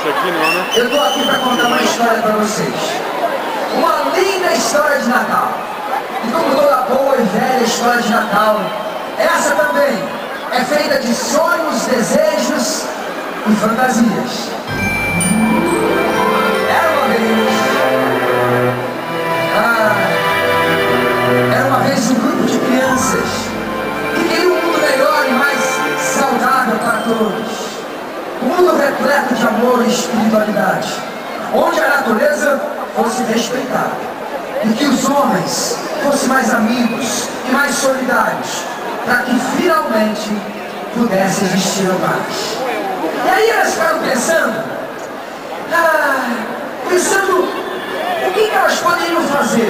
isso aqui não, né? Eu estou aqui para contar uma história para vocês. Uma linda história de Natal. E como toda boa e velha história de Natal, essa também é feita de sonhos, desejos e fantasias. Era uma vez. Ah, era uma vez um repleto de amor e espiritualidade, onde a natureza fosse respeitada e que os homens fossem mais amigos e mais solidários, para que finalmente pudesse existir a paz. E aí elas ficaram pensando, ah, pensando o que, que elas poderiam fazer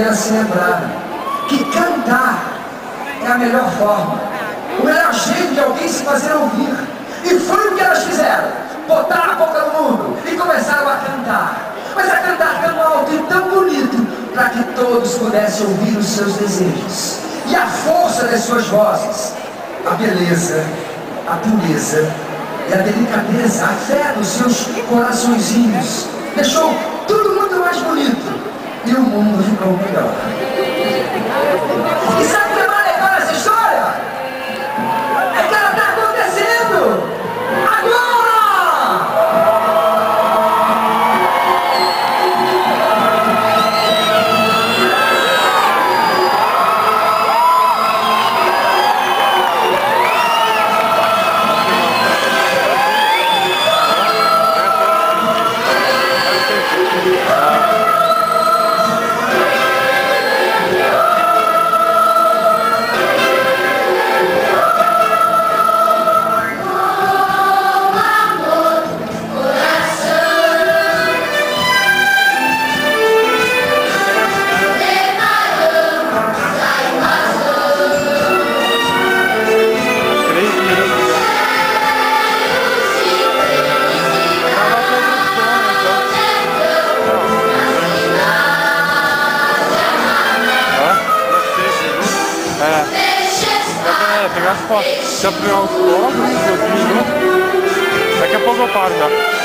Se lembraram que cantar é a melhor forma, o melhor jeito de alguém se fazer ouvir. E foi o que elas fizeram. Botaram a boca no mundo e começaram a cantar. Mas a cantar tão alto e tão bonito para que todos pudessem ouvir os seus desejos. E a força das suas vozes, a beleza, a pureza e a delicadeza, a fé dos seus coraçõezinhos. Deixou tudo muito mais bonito e o mundo ficou melhor. Eu pegar os fogos, os minutos, daqui a pouco eu paro já.